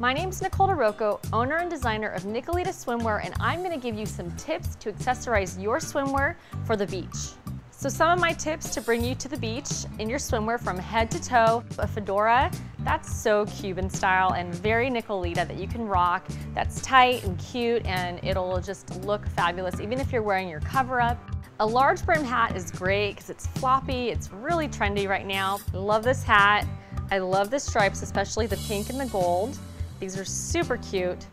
My name is Nicole DeRocco, owner and designer of Nicolita Swimwear, and I'm gonna give you some tips to accessorize your swimwear for the beach. So some of my tips to bring you to the beach in your swimwear from head to toe, a fedora, that's so Cuban style and very Nicolita that you can rock. That's tight and cute and it'll just look fabulous even if you're wearing your cover up. A large brim hat is great because it's floppy, it's really trendy right now. I love this hat. I love the stripes, especially the pink and the gold. These are super cute.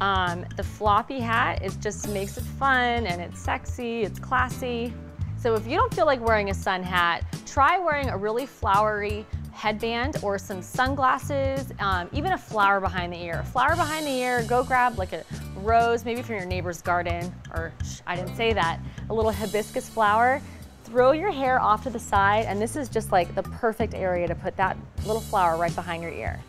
Um, the floppy hat, it just makes it fun and it's sexy, it's classy. So if you don't feel like wearing a sun hat, try wearing a really flowery headband or some sunglasses, um, even a flower behind the ear. A flower behind the ear, go grab like a rose, maybe from your neighbor's garden, or I didn't say that, a little hibiscus flower. Throw your hair off to the side, and this is just like the perfect area to put that little flower right behind your ear.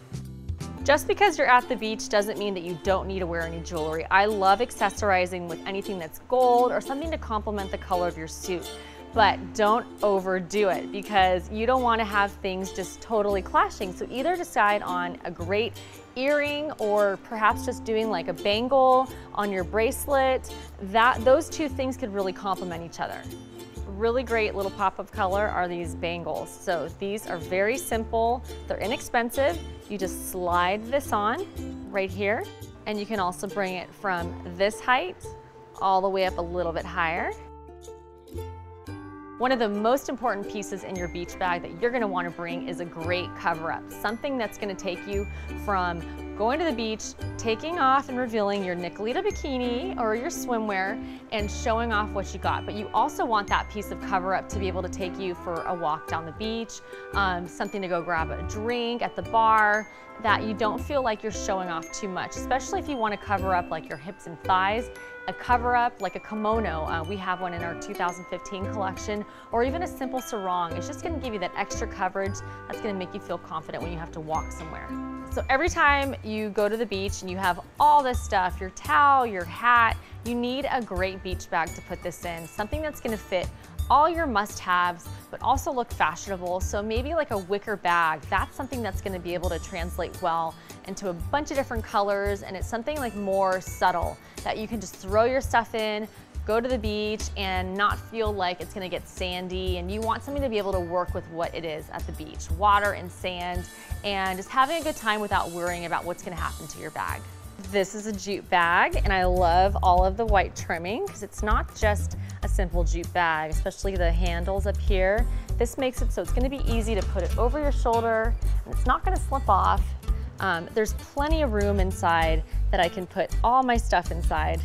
Just because you're at the beach doesn't mean that you don't need to wear any jewelry. I love accessorizing with anything that's gold or something to complement the color of your suit. But don't overdo it because you don't want to have things just totally clashing. So either decide on a great earring or perhaps just doing like a bangle on your bracelet. That Those two things could really complement each other really great little pop of color are these bangles. So these are very simple, they're inexpensive. You just slide this on right here, and you can also bring it from this height all the way up a little bit higher. One of the most important pieces in your beach bag that you're gonna wanna bring is a great cover up. Something that's gonna take you from going to the beach, taking off and revealing your Nicolita bikini or your swimwear and showing off what you got. But you also want that piece of cover up to be able to take you for a walk down the beach, um, something to go grab a drink at the bar, that you don't feel like you're showing off too much, especially if you want to cover up like your hips and thighs. A cover up like a kimono, uh, we have one in our 2015 collection, or even a simple sarong. It's just going to give you that extra coverage that's going to make you feel confident when you have to walk somewhere. So every time you go to the beach and you have all this stuff, your towel, your hat, you need a great beach bag to put this in, something that's gonna fit all your must-haves, but also look fashionable. So maybe like a wicker bag, that's something that's gonna be able to translate well into a bunch of different colors, and it's something like more subtle that you can just throw your stuff in, go to the beach and not feel like it's gonna get sandy and you want something to be able to work with what it is at the beach, water and sand, and just having a good time without worrying about what's gonna happen to your bag. This is a jute bag and I love all of the white trimming because it's not just a simple jute bag, especially the handles up here. This makes it so it's gonna be easy to put it over your shoulder and it's not gonna slip off. Um, there's plenty of room inside that I can put all my stuff inside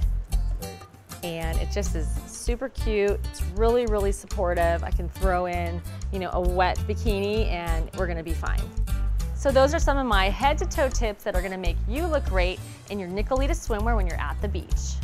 and it just is super cute. It's really, really supportive. I can throw in, you know, a wet bikini and we're gonna be fine. So those are some of my head to toe tips that are gonna make you look great in your Nicolita swimwear when you're at the beach.